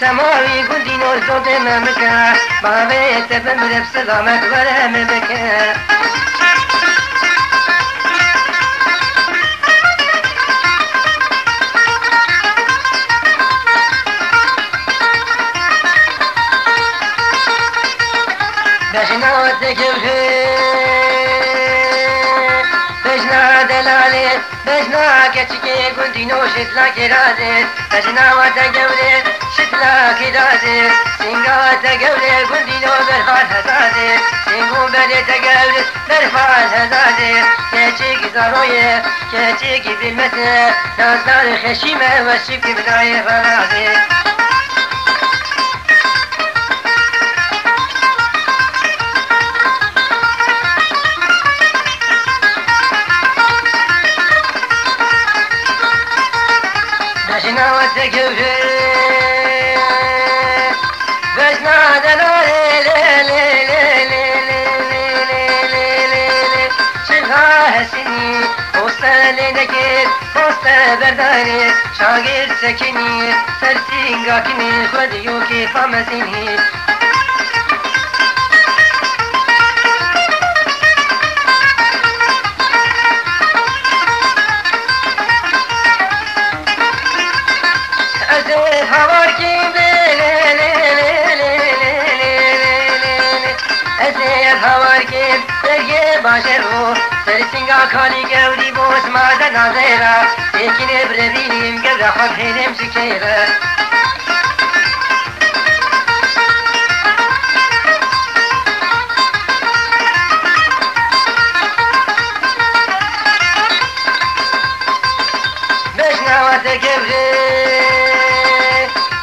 سماوی گندین و زود ممکه باوی تبم رب سلامت ورم بکه لاله بزنا گچگی گندینو شتلا کی رازه بزنا و تگوره شتلا کی رازه سینگا تگوره گندینو برفان هزازه سینگو بره تگوره برفان هزازه کچی کی زارویه کچی کی بیمته نازدار خشیمه و شکی بدای فرازه Vecnat küfür Vecnat el Şifahesini Postaline gir Posta berdari Şagir sekini Sersin gakini Hediyo ki famesini باشه رو سر سنگا کالی گوری بود مازه نازیرا ایکین ابره بینیم گوره خود هینم شکیره نواد كبري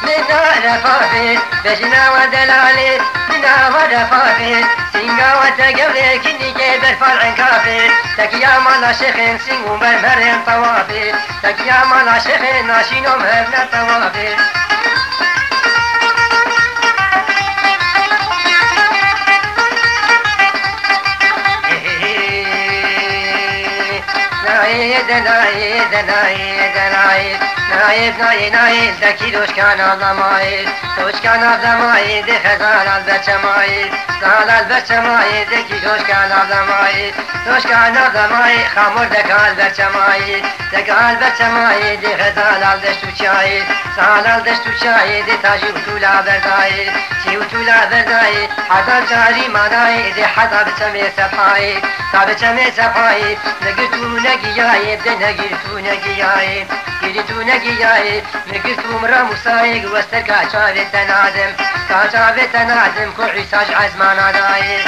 من نار فافي بجنا ودلالي لا ولا خافين سنقا وتقبلي كني جايب الفرع كافي. تك يا مالا شيخين سنقو مرمرين طوافي. تك مالا شيخين ناشينهم هبنا طوافي. دلایل دلایل دلایل نایب نایل نایل دکی دوشکن آدمایل دوشکن آدمایل ده خزار از بچمایل زال از بچمایل دکی دوشکن آدمایل دوشکن آدمایل خمر دکال بچمایل دکال بچمایل ده خزار از دشتو چایل سال از دشتو چایل ده تاجیب طول آبردایل وتولا بداي حتى جاري مناي إذا حتى بسمي سبحاي تابع سمي سبحاي نقرتو نقياي بدي نقرتو نقياي گریتو نگیای نگرتو مرا مسایق وستر کاچا به تنادم کاچا به تنادم کو عیساج عزمان آدای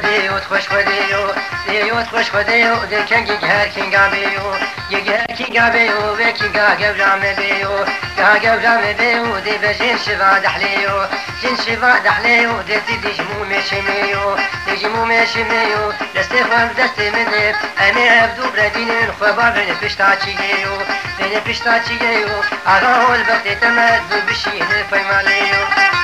خدیو خوش خدیو دیو خوش خدیو دی کنگی گهر کنگا بیو یه گهر کنگا بیو و کنگا گبرام بیو گا گبرام بیو دی بجین شوا دحلیو جین شوا دحلیو دی زیدی جمو میشمیو دی جمو میشمیو دستی خواب دستی منه امی عبدو بردینن خوابا بین پشتا چیگیو بین پشتا چیگیو آغا هول بختی تمد بشین پیمالیو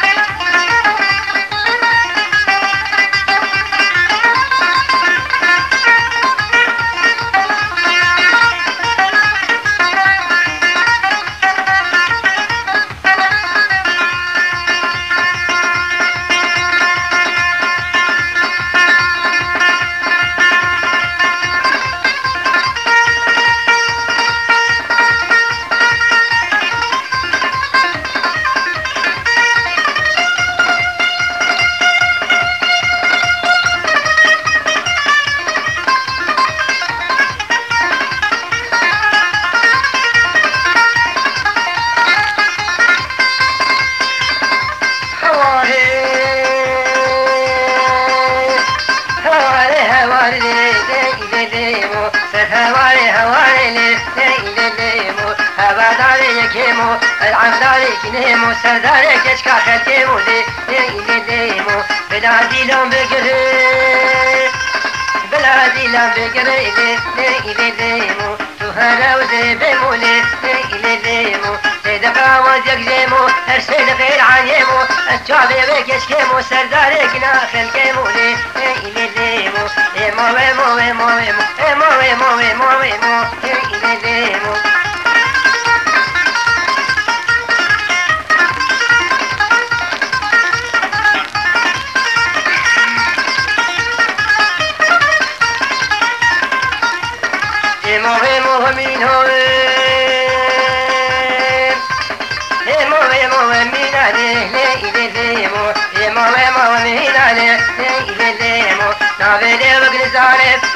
هر شي لغير عيمو الشعب بك يشكيمو سردارك لا خلقيمو لي إلي ليمو إيمو ويمو ويمو ويمو إيمو ويمو ويمو ويمو إلي ليمو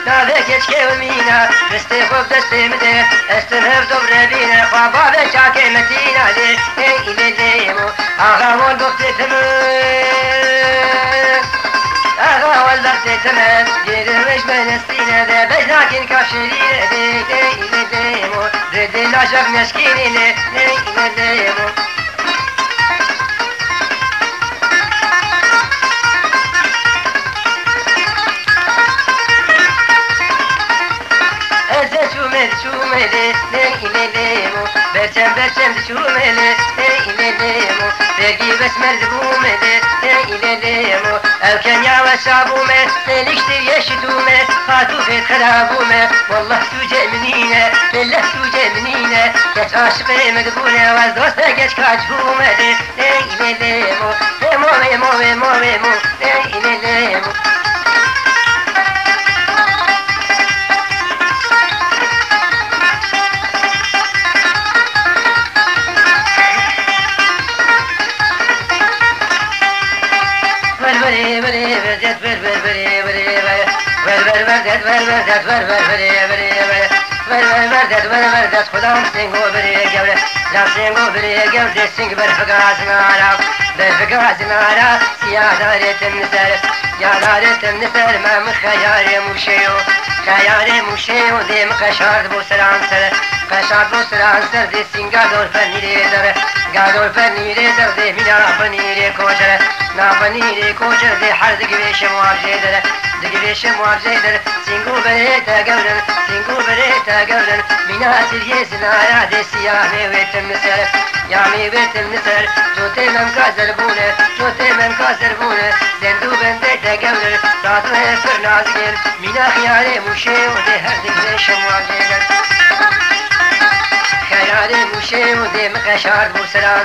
ناله کچکه و مینا دست خوب دست مده است هر دوباره بینه خوابا به چاکه متینا لی ای ایلی لیمو آقا و دخت تمن آقا و دخت تمن گیرمش بنستینه ده بجناکین کافشریره ده ای ایلی دیمو ردی لاشق نشکینه لی ای ایلی دیمو şumeli, ey ilelimu Berçem berçem şu şumeli, ey ilelimu Vergi besmerdi bu meli, ey ilelimu Erken yavaş abume, deliktir yeşitume Hatuf et karabume, vallah tüce minine Lillah tüce minine Geç aşık emedi bu ne var dosta geç kaç humedi Ey ilelimu, emo emo emo emo Ey ilelimu Ver ver verdet ver verdet ver ver veriye veriye ver Ver ver verdet ver ver, verdet Kudan singo biriye gevre Lan singo biriye gevre Sing ber fıkrasına ara Ber fıkrasına ara Siyah daretim niser Ya daretim niser Mem hayare muşeyo Hayare muşeyo Dem kaşard bu sıran sere Kaşard bu sıran sere De singa dorfen nire dere Gadol fenire derde Mina fenire koşere نافنی ری کوچر دی حر دگی بیش موافزه داره دگی بیش موافزه داره سینگو بره تا گورن سینگو بره تا گورن بینا سریه سنایا دستی آمی ویتم نسر یامی ویتم نسر تو تیمم کازر بونه تو تیمم کازر بونه زندو بنده تا گورن راتنه سر نازگین بینا خیاره موشه و دی هر دگی بیش موافزه داره موشه و دی مقشار بو سران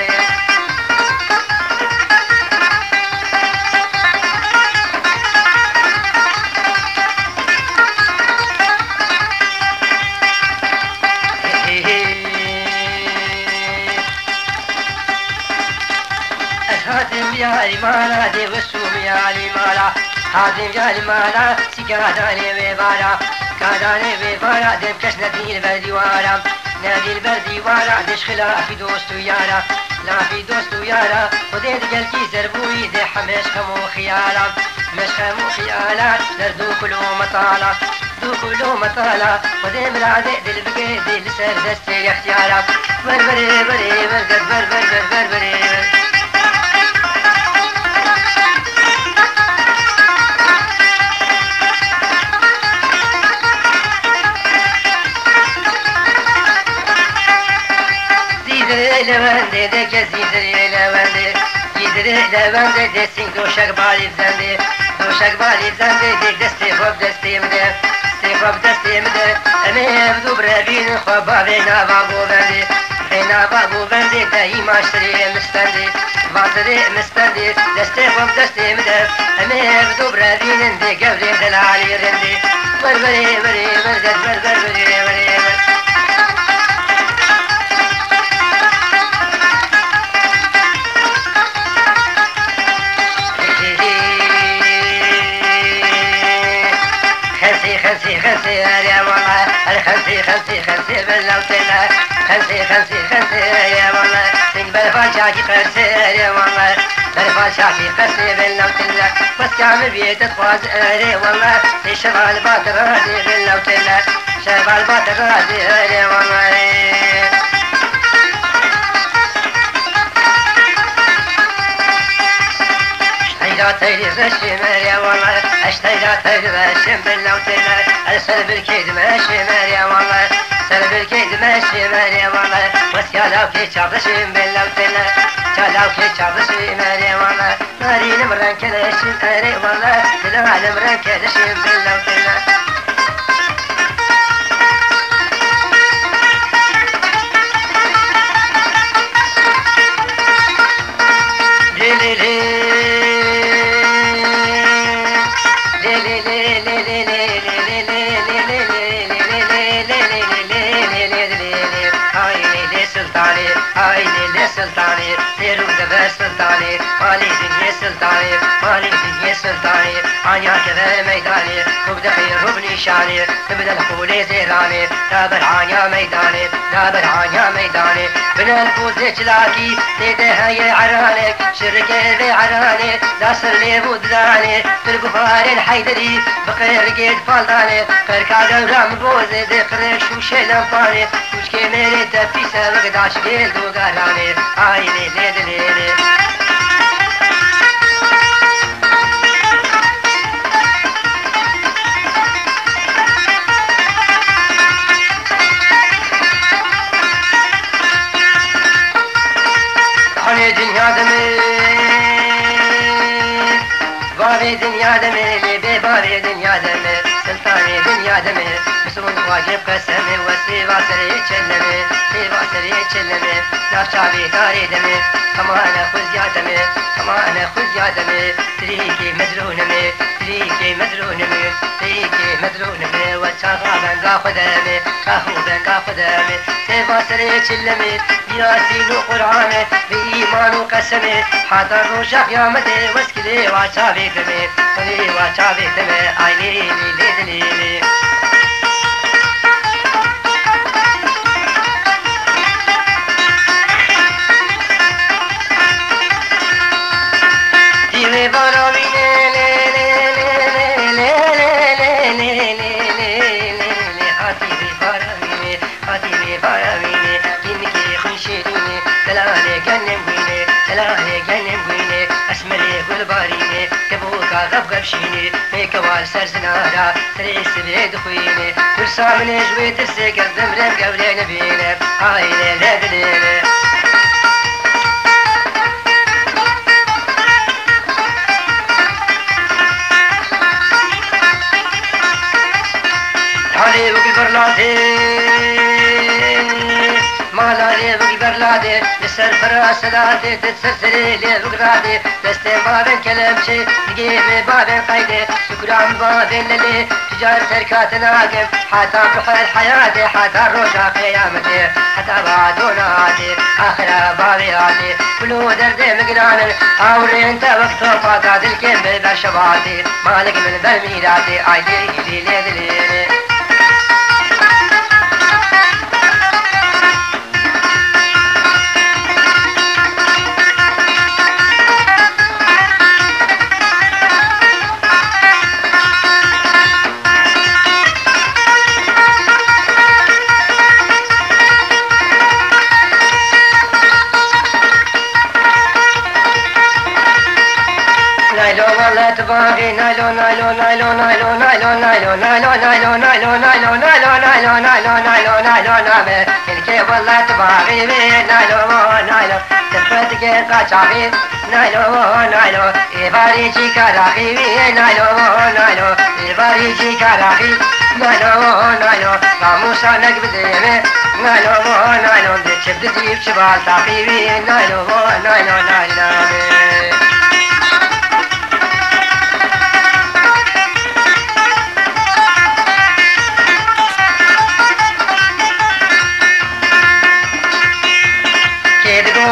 جالمانا ديو سوم يالمانا حاتم جالمانا سكاداني بيبانا كاداني بيبانا ديم كش ندي البرديوانا نادي البرديوانا ديش خلا في دوستو يانا لا في دوستو يانا ودي دقل كي زربوي دي حمش خمو خيارا مش خمو خيالا نردو كلو مطالا دو كلو مطالا ودي مرادي دل بقي دل سر دستي اختيارا بر بر بر بر بر بر بر بر بر بر Gidire levende de gez gidire levende Gidire levende desin doşak balizende Doşak balizende de de stihop destimde Stihop destimde Emeyev dubre bin khoba ve nava bu vendi Ve nava bu vendi de imaştiri mistendi Vatırı mistendi de stihop destimde Emeyev dubre binin de gevrim delali rendi Ver veri veri ver ver ver ver ver خزي خزي خزي باللوتنا خزي خزي خزي يا والله من بالفاشاكي خزي يا والله بالفاشاكي خزي باللوتنا بس كامل بيت تخواز يا والله في شغال باتر هذي باللوتنا شغال باتر هذي يا والله لا تجلس الشمال يا والله اشتي لا تجلس الشمال لو تجلس ارسل بالكيد ما الشمال يا والله ارسل بالكيد ما الشمال يا والله بس يا لو كي تشاف الشمال لو تجلس لو كي تشاف الشمال يا والله ناري المرنكه الشمال يا والله كل عالم رنكه الشمال لو تجلس كذا سلت عليك علي دنيا سلت عليك علي دنيا سلت عليك عنيا كذا ميداني وبدا يربني شعري تبدا الحولي زيراني دابر عنيا ميداني دابر عنيا ميداني من الفوز جلاكي تيدها يا عرانك شركة ذي عراني داسر لي بوداني في القفار الحيدري بقير قيد فالداني قير كاقا ورام بوزي ذي قريش وشي لنفاني के मेरे तपी सबक दाश के दो गाने आई ले ले ले ले dünyada mı? Var dünyada mı? Be dünyada mı? Sultanı dünyada mı? مكسون واجب قسمي وسيبا سري چلمي سيبا سري چلمي نافشابي داري دمي كما أنا خذ يا دمي كما أنا خذ يا دمي. تريكي مزرونمي تريكي مزرونمي تريكي مزرونمي وشاغا بنقا خدمي كاهو بنقا خدمي سيبا سري چلمي ياسين وقرآن بإيمان وقسمي. حاضر روشا قيامتي وسكري واشابي دمي. سري واشابي دمي عيني لي لي دليلي شيني هيك والسر زنارة تريس بيد خويني ترسى من جويت السكر دمرم قبل نبينا هاي ليلة لي مالا لي وكي برلا دي بسر فراس لا لي وكرا دي دستي بابن شي تقيم بابن قيد سكران بابن للي تجار تركات ناقم حتى روح الحياة حتى روشا قيام دي حتى بعدونا دي آخر بابي كلو درد مقرام آوري انت وقت وفاتا دي الكم مالك من برميلاتي آي دي دي دي Nailo wala tabagi nailo nailo nailo nailo nailo nailo nailo nailo nailo nailo nailo nailo nailo nailo nailo name ilke wala tabagi be nailo nailo tepet ke nailo ibari chi karagi be nailo nailo ibari chi karagi nailo nailo kamusa nagbdeme nailo nailo de chibdi dip chibal taqi be nailo nailo nailo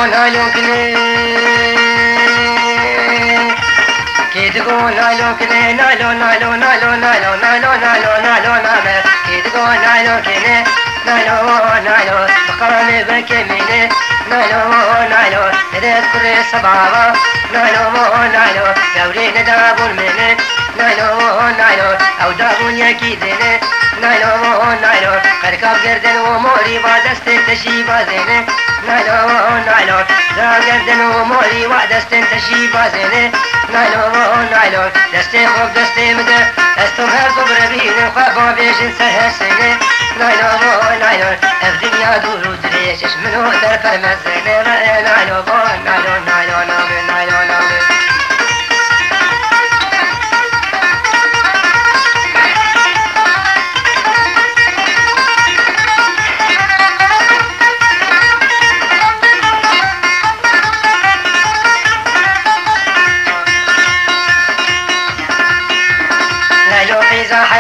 లోకినే కేతుకో నాలోకినే నాలో నాలో నాలో నాలో నాలో నాలో నాలో నామే కేతుకో నాలోకినే నాలో నాలో పక్కనే వెకెమినే నాలో నాలో ఎదే కురే సబావా నాలో నాలో గౌరీ నదాబుల్ మేనే نایلون نایلون او داغون یکی دینه نایلون نایلون قرکاب گردن و موری و دست تشی بازینه نایلون نایلون داغ گردن و موری و دست تشی بازینه نایلون نایلون دست خوب دست مده استم هر دو بربین خواب و بیشن سهر سینه نایلون نایلون اف دنیا دور و دریشش منو در فرمزنه نایلون نایلون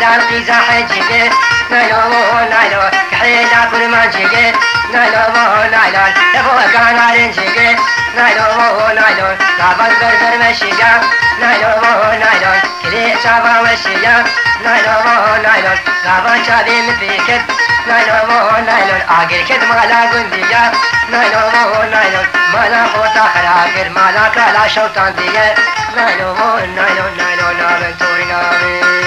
دلال قيزا حاجي نايلو نايلو كحيلا كل ما جيجي نايلو نايلو تبو كان عرنجي نايلو نايلو لابد بربر مشيجا نايلو نايلو كلي شابا وشيجا نايلو نايلو لابد شابي مفيكت نايلو نايلو آخر كد مالا قنديا نايلو نايلو مالا خوتا خراقر مالا كالا شوطان ديا نايلو نايلو نايلو نامن توري نامن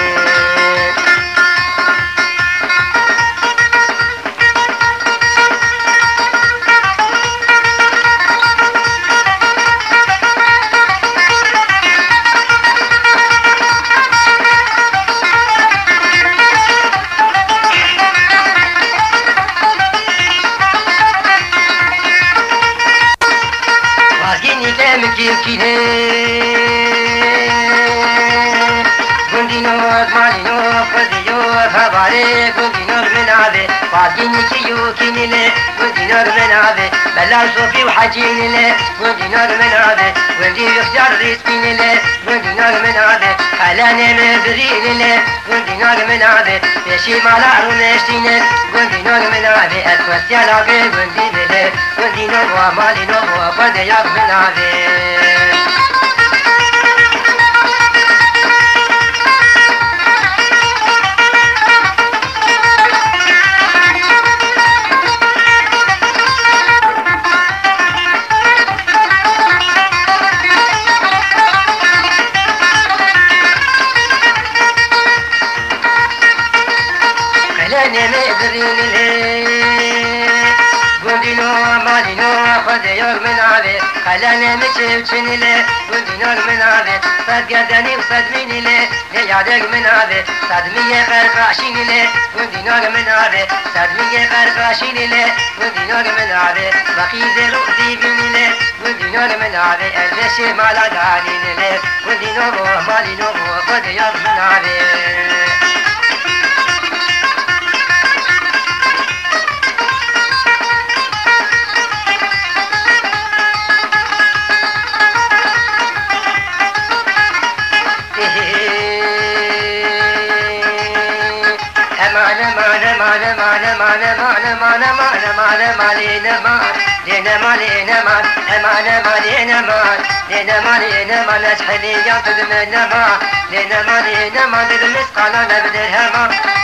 عاجيني كيوكيني لي ودينار من عبي بلا صوفي وحجيني لي ودينار من عبي ودي يختار ريسكيني لي ودينار من عبي خلاني مبريني لي ودينار من عبي يشي مالا رونشتيني ودينار من عبي اتوسيا لابي وديني لي ودينار ومالي نوم وفدي يا من عبي علم چفچین ایله دو دینار منابه صد گردنی و صد مین نه یادگ منابه صد میه قرقاشین ایله دو دینار منابه صد میه قرقاشین ایله دو دینار منابه وقیز روزی بین ایله دو دینار منابه البش مالا دالین ایله دو دینار و مالین و خود یاد منابه male male male male male male male ne var ne male ne var e male male ne var ne male ne var eşhedi ya tudme ne var ne male ne var dilimiz kala ne bilir heva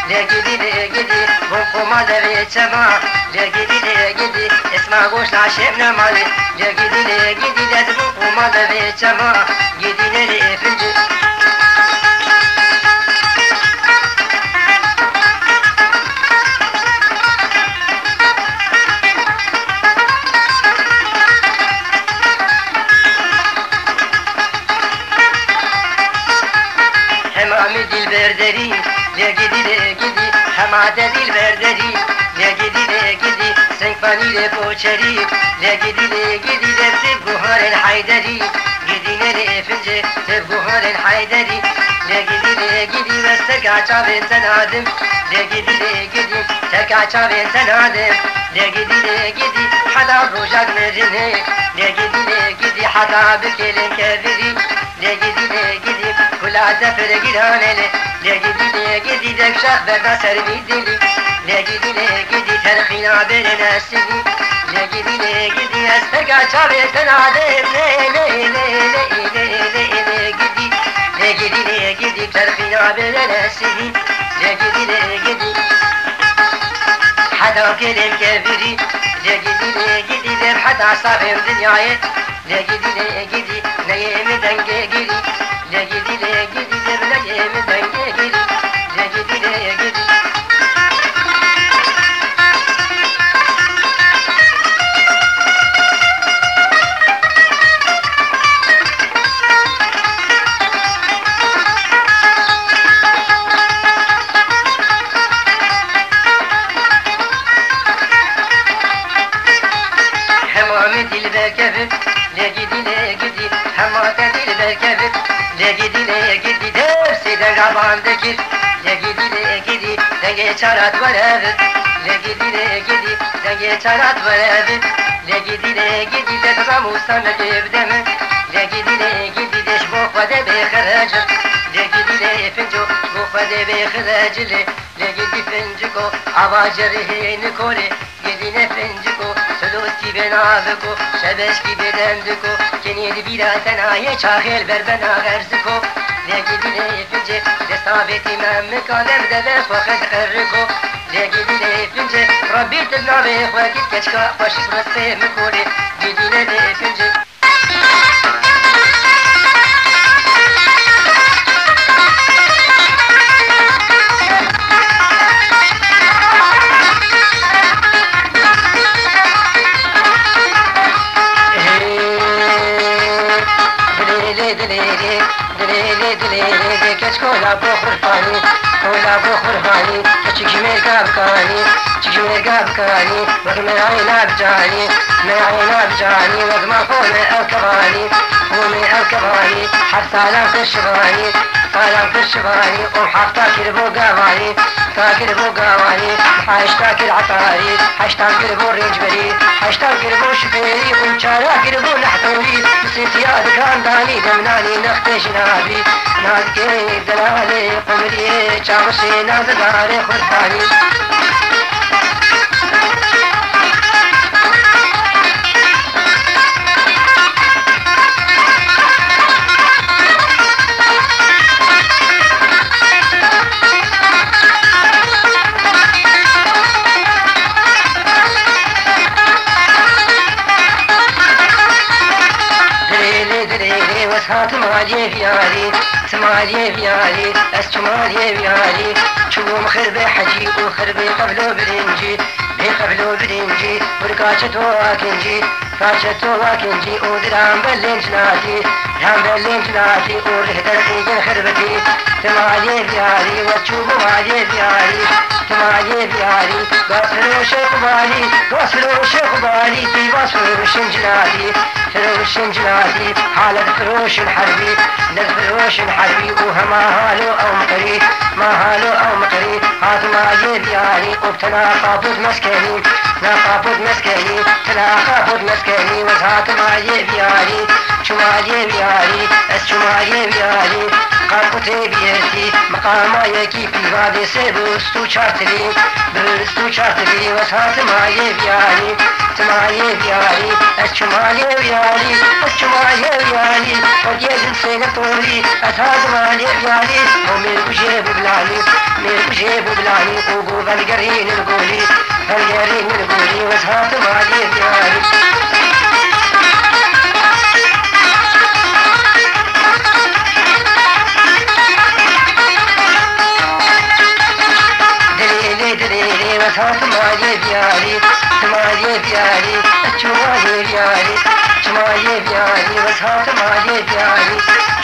ne gidi ne gidi bu kuma deve çema ne gidi ne gidi esma goşla şem ne male ne gidi ne gidi dedi bu kuma deve çema gidi ne finci verderi Le gidi le gidi Hamade dil verderi. Le gidi le gidi Senkbani le koçeri Le gidi le gidi Devzi buharen hayderi. Gidine le fince Dev buharen hayderi. Le gidi le gidi Vestek aça ben sen adım. Le gidi le gidi Tek aça ben sen adım. Le gidi le gidi Hada rujak merine Le gidi le gidi Hada bir kelin keviri. Ne gidi Legidine gidip kula tepere gidanele Legidine gidecek şehbeta servidili Legidine gidi ne gidi terkina terhina berenesini Legidine gidi ne esper kaça beten adem Le le le le le le le gidi. Legidine gidi terhina berenesini Legidine gidi حدا كلم كبري لقدي لقدي ذب حدا صافم دنياي لقدي لقدي نيم دنجي قري لقدي لقدي ذب نيم دنجي قري لقدي gelir Ne gidile gidiler sile ravanda gir Ne gidile gidi ne geçer at var evin Ne gidile gidi ne geçer at var evin Ne gidile gidi de ramusan evde mi? Ne gidile gidi de şbokvade bekaracır Ne gidile fincu bukvade bekaracılı Ne gidi fincu ko avacarı heyni kore. Gidine fincu ko نکوله گدی فنجکو سلوسکی بنازکو شبشکی بدندکو کنید بیرا تنای چاخل بر بنا غرزکو لگیدی لفنجه دستابتی من مکالم دل فخد قرکو لگیدی لفنجه ربی تنابه خواهد کچکا باشی رسته مکوله گدی لفنجه دلیلی لا بخور فاني ولا بخور فاني تشكي من كافكاني تشكي من كافكاني حتى لا تشباني سلام كشباني وحفتك شفيري وانشارك البو لحطوري كمنالي نختش نابي. نادكي دلالي قمري چاوشي نازداري خرطاني. Hatım Hacı Fiyari فيالي سمالي فيالي اسجمالي فيالي شوم خربي حجي وخربي قبلو برنجي. بي قبلو برنجي ورقاشة واكنجي قاشة واكنجي ودرام بلين جناتي رام بلين جناتي ورهدر قيقن خربتي تمالي فيالي وشوم مالي فيالي تمالي فيالي قاسرو شيخ بالي قاسرو شيخ بالي في واسرو شنجناتي فروش جلادي حالة فروش الحربي للفروش الحربي وهما هالو أو مقري ما هالو أو مقري هات ما يبياني وبتنا قابض مسكني لا قابض مسكني تنا قابض مسكني وزهات ما يبياني شما يبياني اس شما يبياني akutebiesi Makama yekipi vadese Rustu çartili Rustu çartili Vasa tımaye viyari Tımaye viyari Erçumaye viyari Erçumaye viyari Odiyedin sene tori Etazmaye viyari O mirkuşe bublani Mirkuşe bublani Ugu velgerin ilgoli Velgerin ilgoli Vasa tımaye viyari हमारे प्यारी तुम्हारे प्यारी तुम्हारे प्यारी प्यारी। छुमाए प्यारी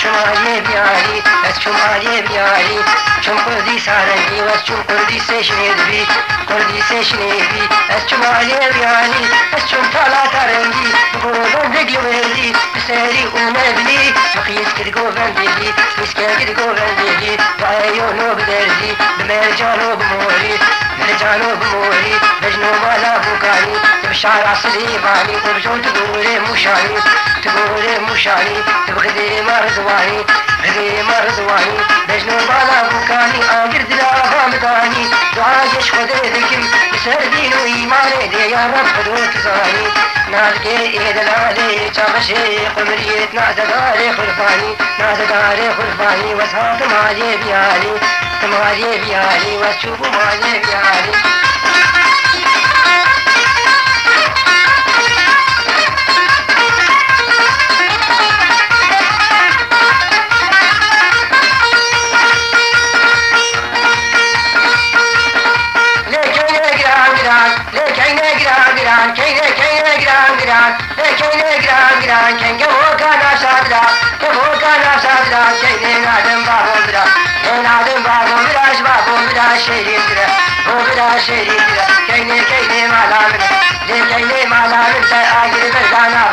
छुमाए प्यारी छुमाए प्यारी। छुम कुर्दी सारंगी, बस छुम कुर्दी से शेर भी कुर्दी से शेर भी छुमाए प्यारी छुम फला तरंगी गोरों बिगल वेली सैरी उम्र भी फकीस किद को बंदेगी इसके किद को बंदेगी वायो लोग दर्जी, मेरे जानो मोरी, मेरे जानो मोरी, बजनो वाला बुकारी तुम सारा सलीवानी तुम जो तुगोरे मुशानी तुगोरे तो وشعري بغديري ما رزواهي غديري ما رزواهي بجنون بالا بكاني آقر دلا غامضاني دعاجش خدرتكم بسر دين وإيماني دي يا رب دوت زاني نالقي إيد العالي چابشي قمريت نازداري خلفاني نازداري خلفاني وساط مالي بيالي تمالي بيالي وشوف مالي بيالي शरीर कहने कहने माला मिल जे कहने माला मिलता आगे बजाना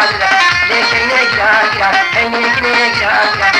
क्या क्या इनके क्या क्या